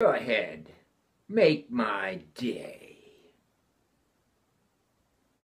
Go ahead. Make my day.